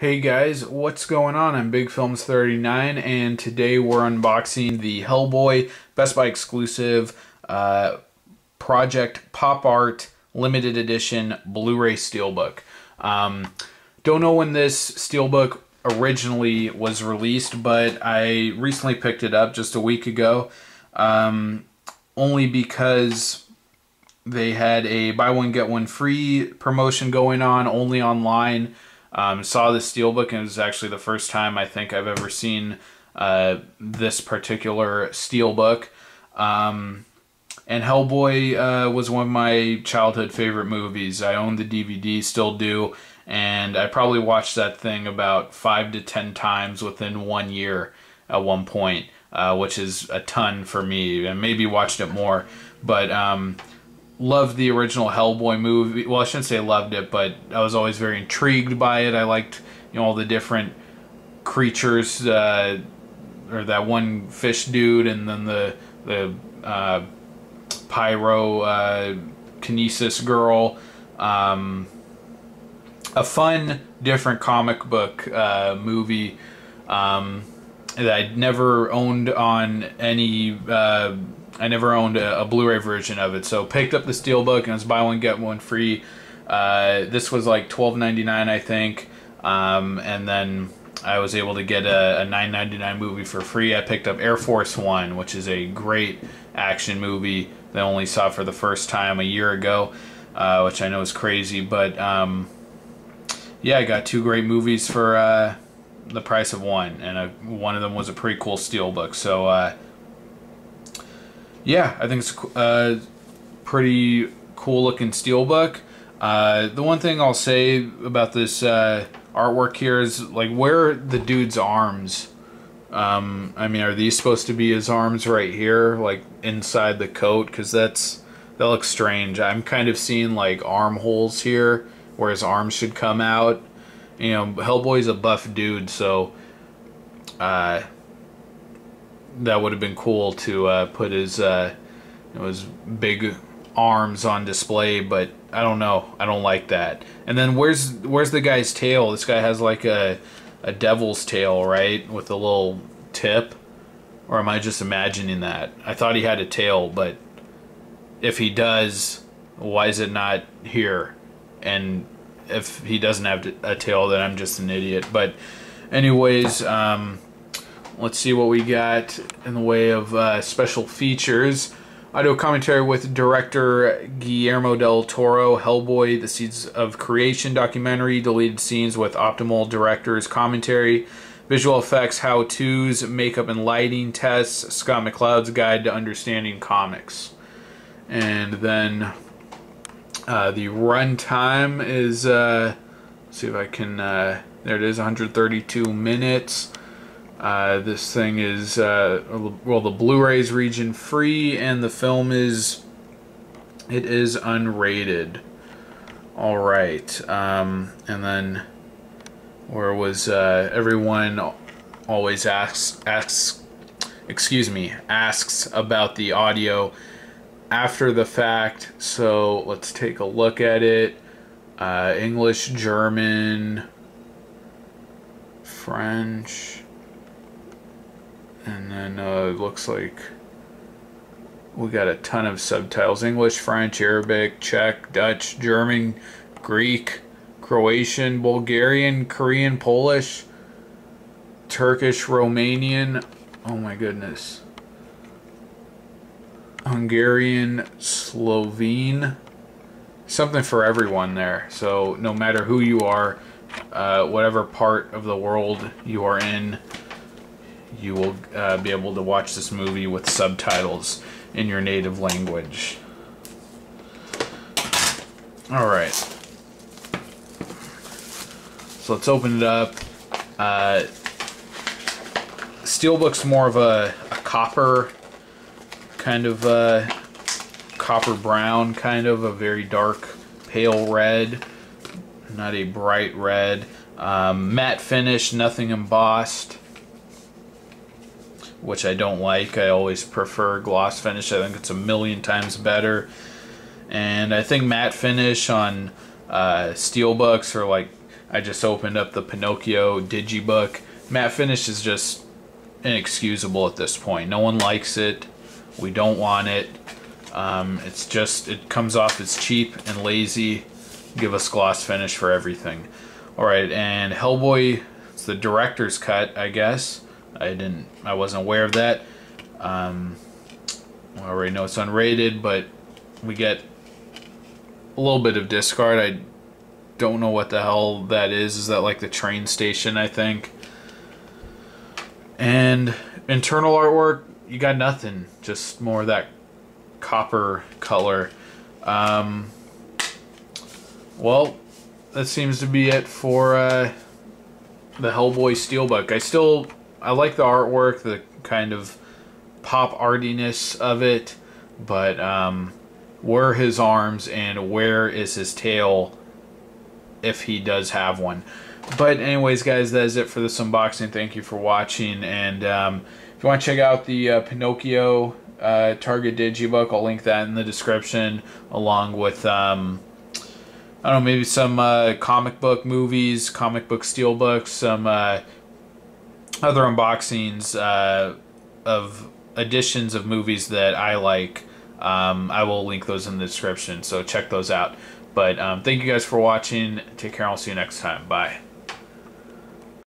Hey guys, what's going on? I'm Big Films 39 and today we're unboxing the Hellboy Best Buy exclusive uh, Project Pop Art limited edition Blu-ray Steelbook. Um, don't know when this Steelbook originally was released, but I recently picked it up just a week ago um, only because they had a buy one get one free promotion going on only online um, saw the steelbook, and it was actually the first time I think I've ever seen uh, this particular steelbook. Um, and Hellboy uh, was one of my childhood favorite movies. I own the DVD, still do, and I probably watched that thing about five to ten times within one year at one point, uh, which is a ton for me, and maybe watched it more. But um, loved the original Hellboy movie. Well, I shouldn't say loved it, but I was always very intrigued by it. I liked you know all the different creatures, uh, or that one fish dude, and then the the uh, pyro uh, kinesis girl. Um, a fun, different comic book uh, movie um, that I'd never owned on any uh, I never owned a, a Blu-ray version of it, so picked up the steelbook and was buy one get one free. Uh, this was like twelve ninety nine, I think, um, and then I was able to get a, a nine ninety nine movie for free. I picked up Air Force One, which is a great action movie that I only saw for the first time a year ago, uh, which I know is crazy, but um, yeah, I got two great movies for uh, the price of one, and a, one of them was a pretty cool steelbook. So uh, yeah, I think it's a uh, pretty cool looking steelbook. Uh, the one thing I'll say about this uh, artwork here is like where the dude's arms. Um, I mean, are these supposed to be his arms right here, like inside the coat? Because that's that looks strange. I'm kind of seeing like armholes here where his arms should come out. You know, Hellboy's a buff dude, so uh, that would have been cool to uh, put his uh, you know, his big arms on display, but I don't know. I don't like that. And then where's where's the guy's tail? This guy has like a a devil's tail, right, with a little tip. Or am I just imagining that? I thought he had a tail, but if he does, why is it not here? And if he doesn't have a tail, then I'm just an idiot. But anyways, um, let's see what we got in the way of uh, special features. Audio commentary with director Guillermo del Toro, Hellboy, The Seeds of Creation documentary, deleted scenes with optimal director's commentary, visual effects, how-tos, makeup and lighting tests, Scott McCloud's Guide to Understanding Comics. And then uh, the runtime is, uh, see if I can, uh, there it is, 132 minutes. Uh, this thing is, uh, well, the Blu-ray's region free, and the film is, it is unrated. All right, um, and then where was uh, everyone always asks asks, excuse me, asks about the audio after the fact. So let's take a look at it. Uh, English, German, French. And then uh, it looks like we got a ton of subtitles English, French, Arabic, Czech, Dutch, German, Greek, Croatian, Bulgarian, Korean, Polish, Turkish, Romanian. Oh my goodness. Hungarian, Slovene. Something for everyone there. So no matter who you are, uh, whatever part of the world you are in, you will uh, be able to watch this movie with subtitles in your native language. Alright. So let's open it up. Uh, Steelbook's more of a, a copper, kind of uh, copper brown, kind of a very dark pale red, not a bright red. Um, matte finish, nothing embossed which I don't like. I always prefer gloss finish. I think it's a million times better. And I think matte finish on uh, steelbooks are like I just opened up the Pinocchio digibook. Matte finish is just inexcusable at this point. No one likes it. We don't want it. Um, it's just, it comes off as cheap and lazy. Give us gloss finish for everything. Alright, and Hellboy, it's the director's cut, I guess. I didn't, I wasn't aware of that. Um, I already know it's unrated, but we get a little bit of discard. I don't know what the hell that is. Is that like the train station, I think? And internal artwork, you got nothing. Just more of that copper color. Um, well, that seems to be it for uh, the Hellboy Steelbook. I still, I like the artwork, the kind of pop artiness of it, but um, where his arms and where is his tail if he does have one. But anyways, guys, that is it for this unboxing. Thank you for watching. And um, if you want to check out the uh, Pinocchio uh, Target Digibook, I'll link that in the description, along with, um, I don't know, maybe some uh, comic book movies, comic book steelbooks, some uh, other unboxings uh, of editions of movies that I like. Um, I will link those in the description, so check those out. But um, thank you guys for watching. Take care. I'll see you next time. Bye.